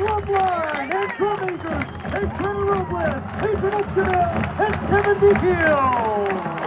Drumline and drum majors and Colonel Robles, Adrian Escudero, and Kevin DeGill.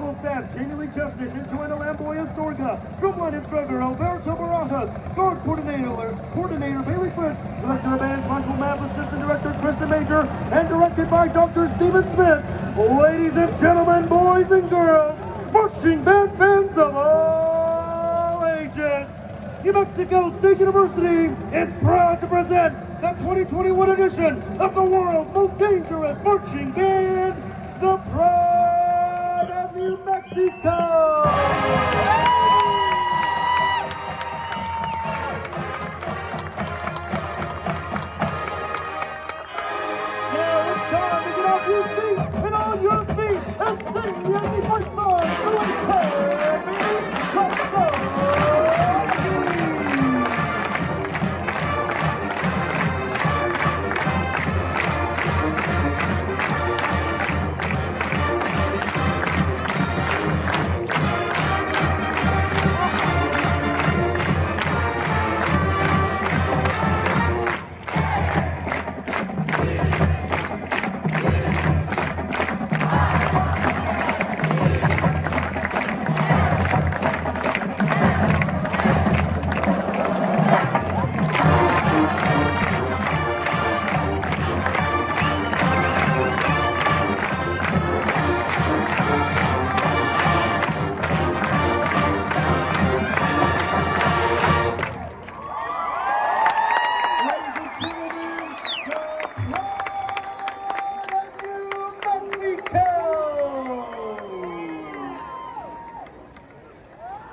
Staff Jamie Lee Chestnut Joanna Lamboy Astorga, drumline instructor Alberto Barajas, guard coordinator, coordinator Bailey Fritz, director of bands Michael Mapp, assistant director Kristen Major, and directed by Dr. Stephen Smith. Ladies and gentlemen, boys and girls, marching band fans of all ages. New Mexico State University is proud to present the 2021 edition of the world's most dangerous marching band, New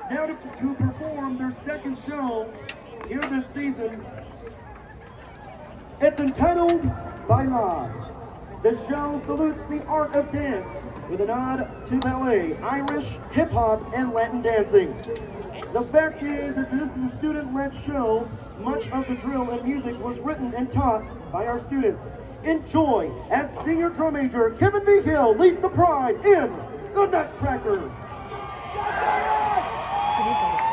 Now to, to perform their second show here this season, it's entitled By Bailar. The show salutes the art of dance with a nod to ballet, Irish, hip hop, and Latin dancing. The fact is that this is a student-led show. Much of the drill and music was written and taught by our students. Enjoy as senior drum major Kevin B. Hill leads the pride in the Nutcracker. 走了。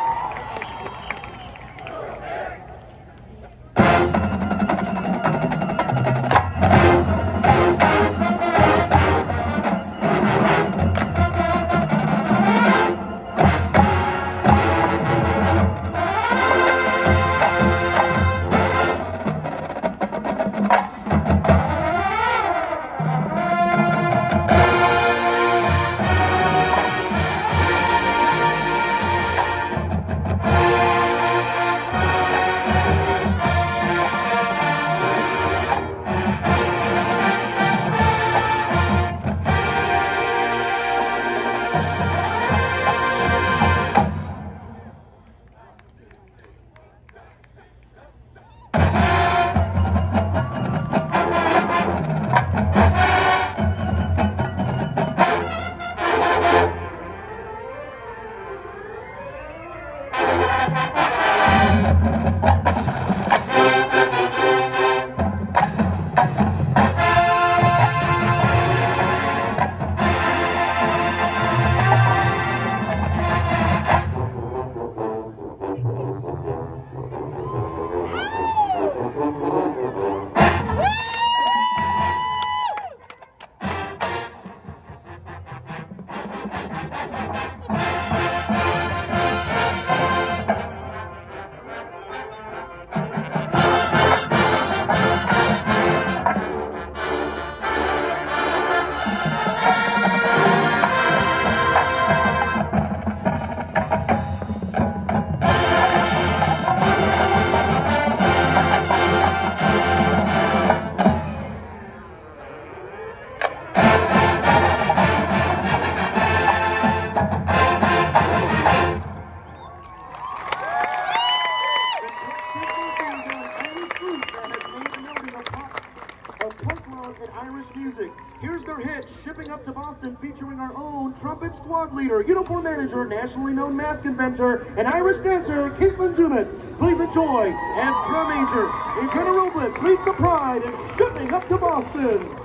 Uniform manager, nationally known mask inventor, and Irish dancer, Caitlin Zumitz. Please enjoy as drum major, Inferno Robles leads the pride and shipping up to Boston.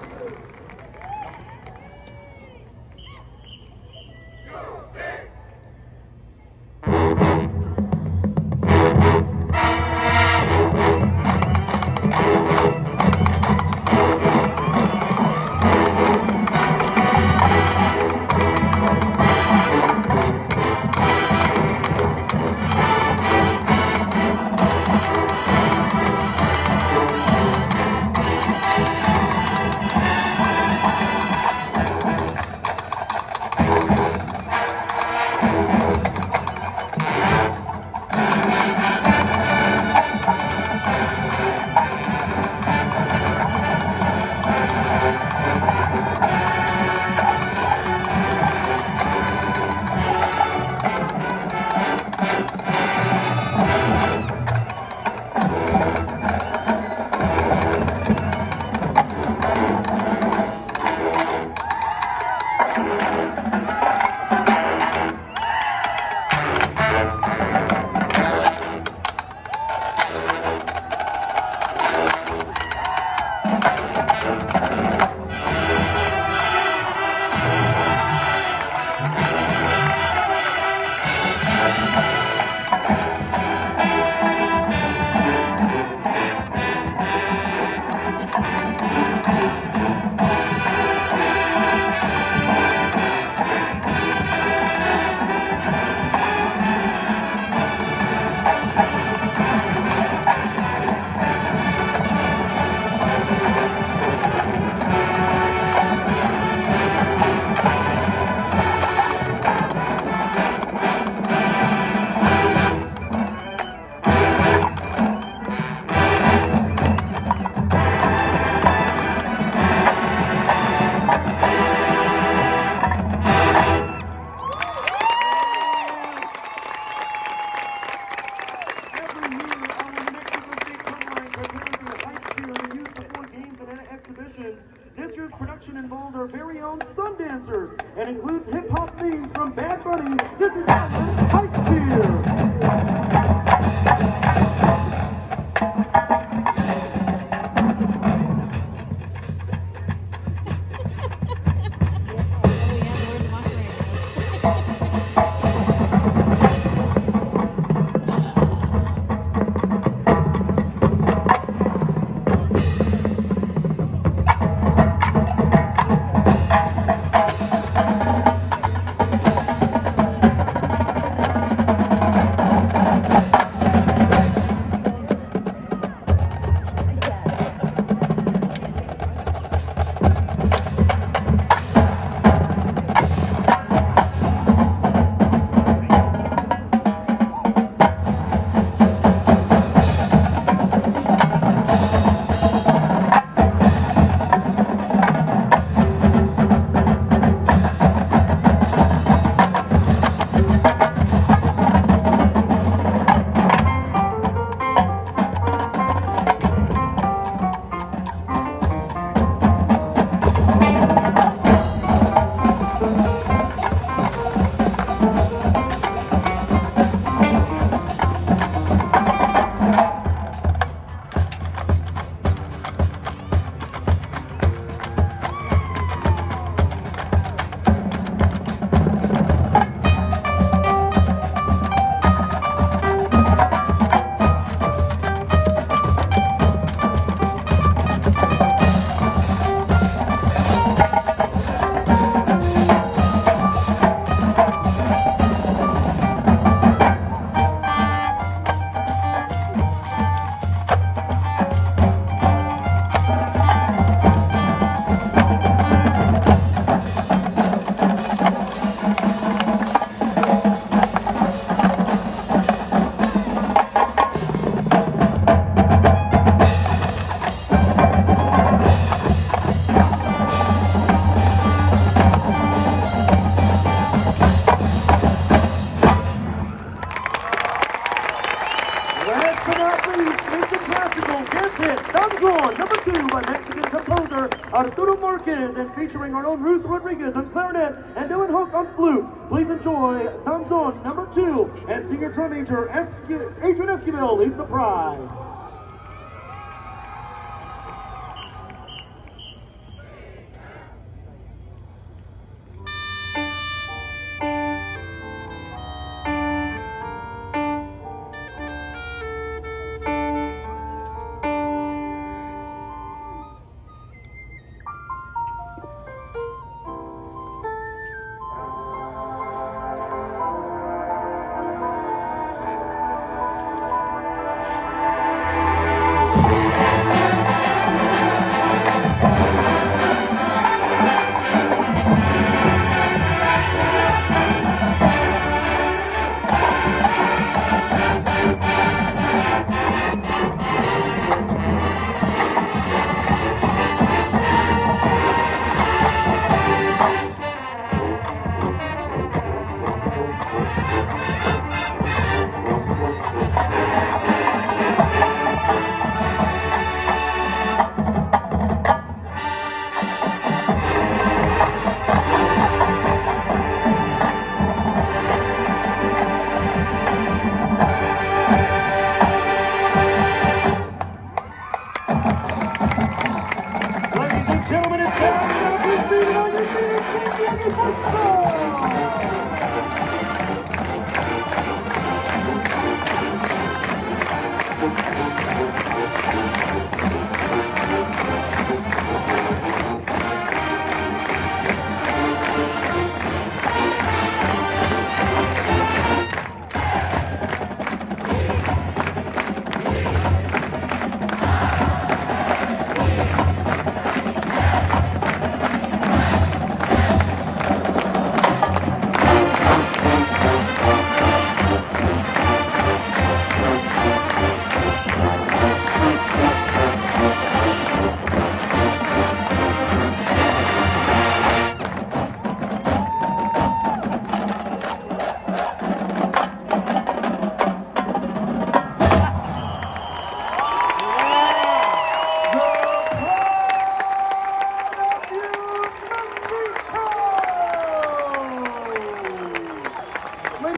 Arturo Marquez, and featuring our own Ruth Rodriguez on clarinet and Dylan Hook on flute. Please enjoy Danzón number two as senior drum major Adrian Esquivel leads the pride.